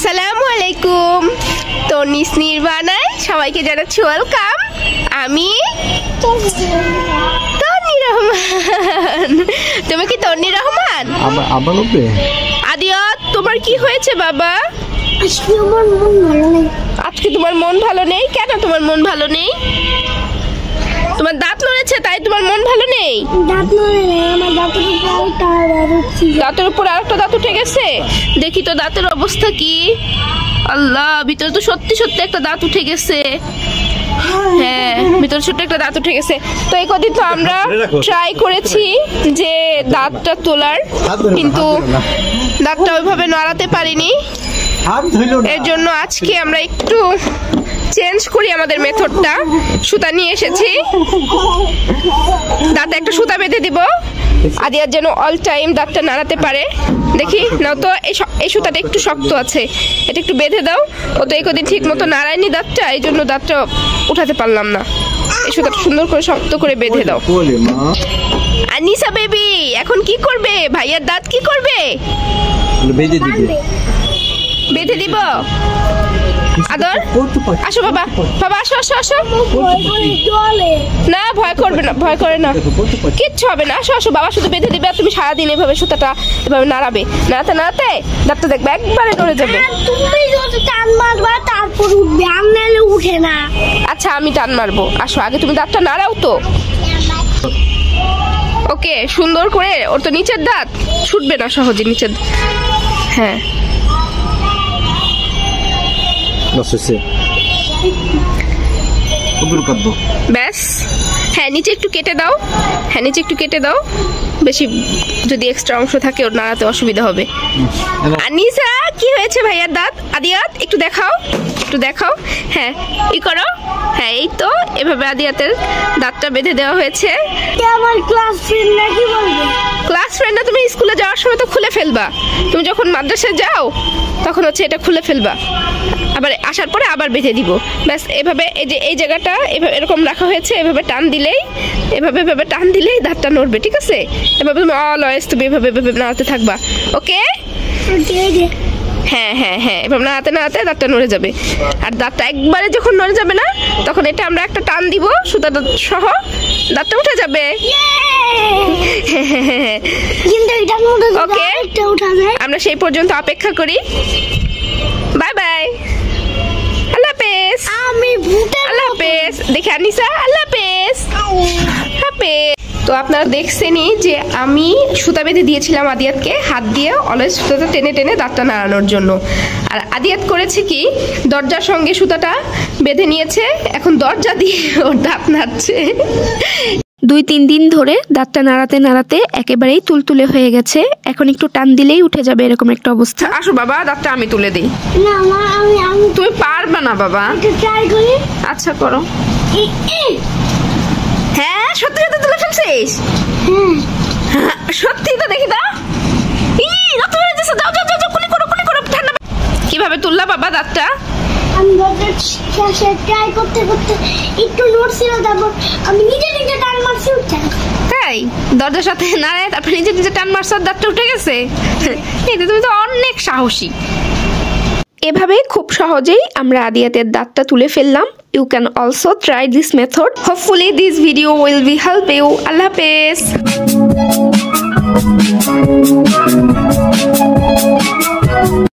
আসসালামু আলাইকুম তনিস নির্বাণায় সবাইকে জানাচ্ছি ওয়েলকাম আমি তন্নি রহমান। তুমি কি তন্নি রহমান? আবার আবার আদিয়ত তোমার কি হয়েছে বাবা? আজকে আমার মন ভালো নেই। আজকে তোমার মন ভালো নেই? কেন তোমার মন ভালো নেই? তোমার দাঁত নড়েছে তাই তোমার মন ভালো নেই? দাঁত নড়ে নেই আমার দাঁতের উপরে উঠছি। দাঁতের উপর আরেকটা দাঁত উঠে গেছে? দেখি তো দাঁতের অবস্থা কি। আল্লাহ ভিতরে তো সত্যি সত্যি একটা দাঁত উঠে গেছে। হ্যাঁ ভিতরে ছোট্ট একটা দাঁত উঠে গেছে। তো এই কদিন তো আমরা ট্রাই করেছি যে দাঁতটা তোলার কিন্তু দাঁতটা ওইভাবে নড়াতে পারিনি। না এর জন্য আজকে আমরা একটু চেঞ্জ করি আমাদের মেথডটা। সুতা নিয়ে এসেছি। দাঁতে একটা সুতা বেঁধে দিব। আদিয়ার যেন অল টাইম দাঁতটা নাড়াতে পারে। দেখি নাও তো এই সুতাটা একটু শক্ত আছে। এটা একটু বেঁধে দাও। ও তো এই কদিন ঠিক মতো নাড়ায়নি দাঁতটা এই জন্য দাঁতটা উঠাতে পারলাম না। এই সুতাটা সুন্দর করে শক্ত করে বেঁধে দাও। আনিসা বেবি এখন কি করবে? ভাইয়ার দাঁত কি করবে? বেজে দিবে। বেঁধে দিব? আদর আসো বাবা। বাবা আসো আসো আসো। না ভয় করবে না ভয় করে না। কিচ্ছু হবে না। আসো আসো বাবা শুধু বেঁধে দিবে। আর তুমি সারাদিন এভাবে সুতাটা এভাবে নাড়াবে। নাড়াতে নাড়াতে দাঁতটা দেখবে একবারে নড়ে যাবে। তুমি যত টান মারবা তারপর উঠবে। আর নাহলে উঠে না। আচ্ছা আমি টান মারবো। আসো আগে তুমি দাঁতটা নাড়াও তো। ওকে সুন্দর করে ওর তো নিচের দাঁত। ছুটবে না সহজে নিচের হ্যাঁ। ব্যাস। হ্যাঁ নিচে একটু কেটে দাও। হ্যাঁ নিচে একটু কেটে দাও। বেশি যদি এক্সট্রা অংশ থাকে ওর নাড়াতে অসুবিধা হবে। আনিসা কি হয়েছে ভাইয়ার দাঁত? আদিয়াত একটু দেখাও একটু দেখাও। হ্যাঁ ই করো। হ্যাঁ এই তো এভাবে আদিয়াতের দাঁতটা বেঁধে দেওয়া হয়েছে। কে আমার ক্লাস ফ্রেন্ড নাকি বলবে? ক্লাস ফ্রেন্ডরা তুমি স্কুলে যাওয়ার সময় তো খুলে ফেলবা। তুমি যখন মাদ্রাসায় যাও তখন হচ্ছে এটা খুলে ফেলবা। আবার আসার পরে আবার বেঁধে দিব। ব্যাস এভাবে এই যে এই জায়গাটা এভাবে এরকম রাখা হয়েছে এভাবে টান দিলেই এভাবে এভাবে টান দিলেই দাঁতটা নড়বে ঠিক আছে? এভাবে তুমি অলওয়েজ তুমি এভাবে এভাবে নাড়াতে থাকবা। ওকে হ্যাঁ হ্যাঁ হ্যাঁ এভাবে নাড়াতে নাড়াতে দাঁতটা নড়ে যাবে। আর দাঁতটা একবারে যখন নড়ে যাবে না তখন এটা আমরা একটা টান দিব সুতাটা সহ দাঁতটা উঠে যাবে। উঠা আমরা সেই পর্যন্ত অপেক্ষা করি। বাই বাই আল্লাহ হাফেজ। আমি আল্লাহ হাফেজ। দেখে আনিসা আল্লাহ হাফেজ। তো আপনারা দেখছেনই যে আমি সুতা বেঁধে দিয়েছিলাম আদিয়াতকে হাত দিয়ে অলওয়েজ সুতাটা টেনে টেনে দাঁতটা নাড়ানোর জন্য। আর আদিয়াত করেছে কি দরজার সঙ্গে সুতাটা বেঁধে নিয়েছে এখন দরজা দিয়ে ওর দাঁত নাড়ছে। দুই তিন দিন ধরে দাঁতটা নাড়াতে নাড়াতে একেবারেই তুলতুলে হয়ে গেছে। এখন একটু টান দিলেই উঠে যাবে এরকম একটা অবস্থা। আসো বাবা দাঁতটা আমি তুলে দিই। না আমার আমি আমি তুমি পারবে না বাবা। আচ্ছা করো এই, এই, হ্যাঁ সত্যি সত্যি তুলে ফেলছিস হ্যাঁ হ্যাঁ, সত্যি তো দেখি দাও ই রক্ত বেরিয়ে যাচ্ছে যাও যাও যাও যাও, কুলি করো কুলি করো ঠান্ডা কীভাবে তুললা বাবা দাঁতটা আমি ট্রাই করতে করতে একটু নড়ছিল তারপর আমি নিজে নিজে টান মারছি উঠছে তাই? দরজার সাথে নাড়ায় তারপরে নিজে নিজে টান মারছ দাঁতটা উঠে গেছে? এই তো তুমি তো অনেক সাহসী। এভাবে খুব সহজেই আমরা আদিয়াতের দাঁতটা তুলে ফেললাম। You can also try this method hopefully this video will be help you আল্লাহ হাফেজ।